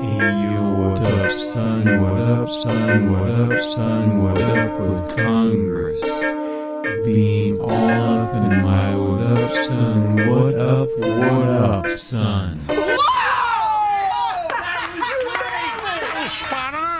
Hey yo, what up, son? What up, son? What up, son? What up with Congress? Being all up in my what up, son? What up, what up, son? Whoa! you it! Spot on!